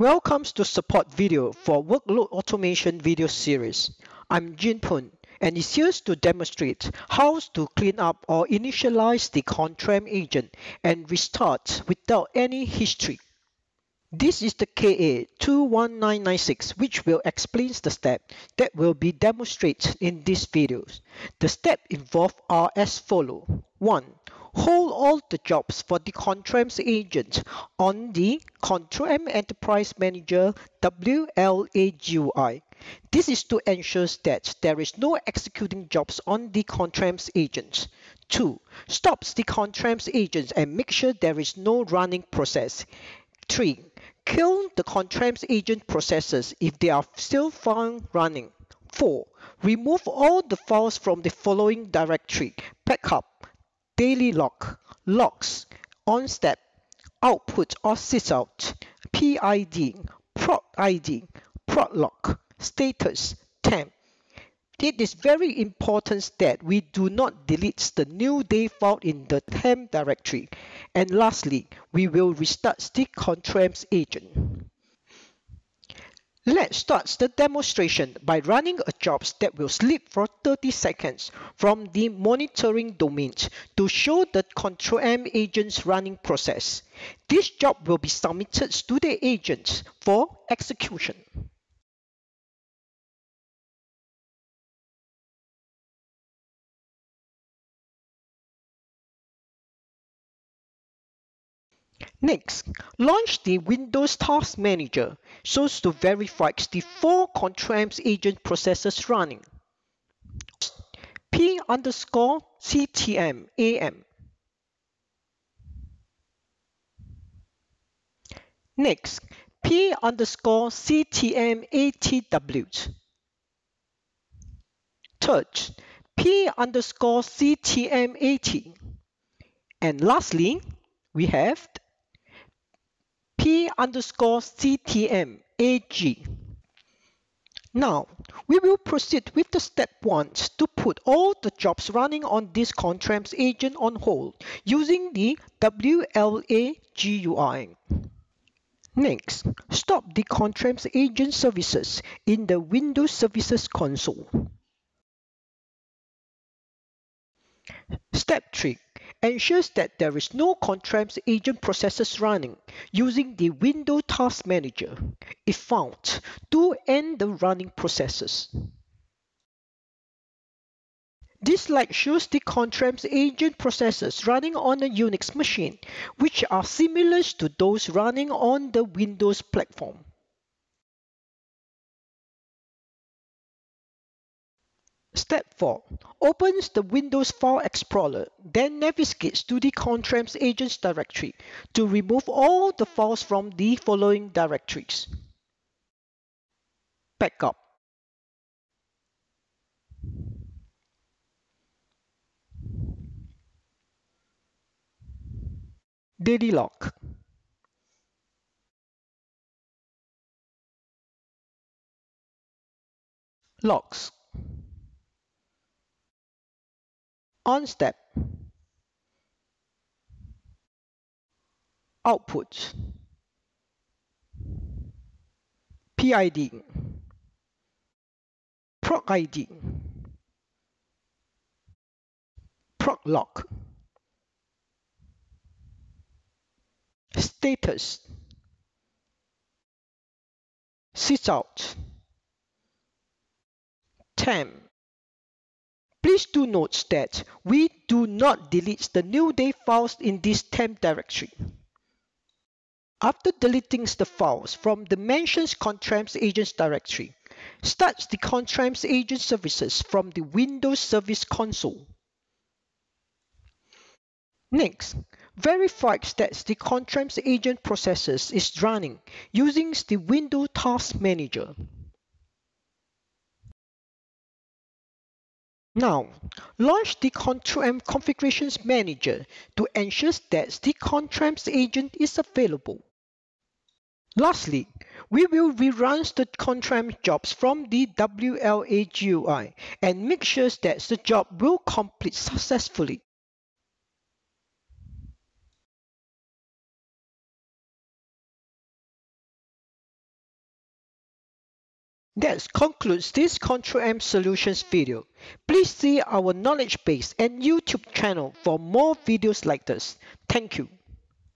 Welcome to support video for workload automation video series. I'm Jin Pun and it's here to demonstrate how to clean up or initialize the Control-M agent and restart without any history. This is the KA21996 which will explain the step that will be demonstrated in this video. The step involved are as follow. 1 hold all the jobs for the Control-M's agent on the Control-M Enterprise Manager WLA This is to ensure that there is no executing jobs on the Control-M's agent. 2. Stops the Control-M's agent and make sure there is no running process. 3. Kill the Control-M's agent processes if they are still found running. 4. Remove all the files from the following directory. Backup, daily log, logs, on step, output or sysout, PID, proc ID, proc log, status, temp. It is very important that we do not delete the new day file in the temp directory. And lastly, we will restart the Control-M's agent. Let's start the demonstration by running a job that will sleep for 30 seconds from the monitoring domain to show the control M agent's running process. This job will be submitted to the agent for execution. Next, launch the Windows Task Manager so as to verify the four Control-M's agent processes running. P underscore CTM AM. Next, P underscore CTM ATW. Third, P underscore CTM AT. And lastly, we have Underscore CTM AG. Now, we will proceed with the step 1 to put all the jobs running on this Control-M's agent on hold using the WLA GUI. Next, stop the Control-M's agent services in the Windows Services console. Step 3 ensures that there is no Control-M's agent processes running using the Windows Task Manager, if found, to end the running processes. This slide shows the Control-M's agent processes running on a Unix machine, which are similar to those running on the Windows platform. Step 4. Opens the Windows File Explorer, then navigates to the Control-M's Agents directory to remove all the files from the following directories. Backup. Daily log. Logs. On step. Output. PID proc ID proc log. Status. Sysout temp Please do note that we do not delete the new day files in this temp directory. After deleting the files from the mentioned Control-M's agents directory, start the Control-M's agent services from the Windows Service console. Next, verify that the Control-M's agent processes is running using the Windows Task Manager. Now, launch the Control-M Configurations Manager to ensure that the Control-M's agent is available. Lastly, we will rerun the Control-M jobs from the WLA GUI and make sure that the job will complete successfully. That concludes this Control M Solutions video. Please see our knowledge base and YouTube channel for more videos like this. Thank you.